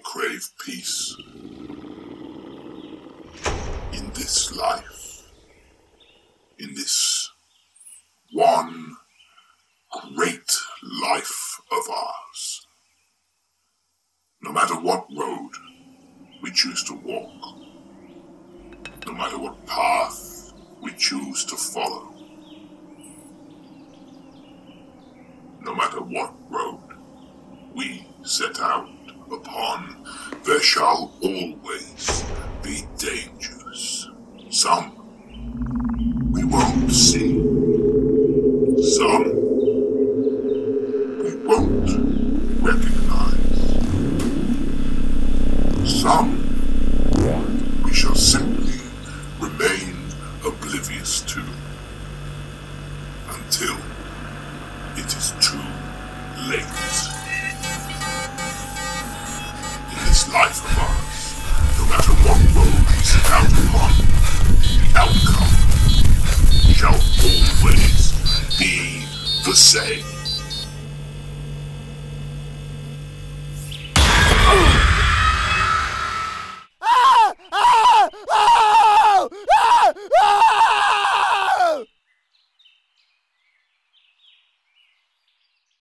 crave peace. In this life, in this one great life of ours. No matter what road we choose to walk, no matter what path we choose to follow, no matter what road we set out upon, there shall always be dangers. Some we won't see, some we won't recognize, some we shall simply remain oblivious to until Life no matter what road we set upon, the outcome shall always be the same.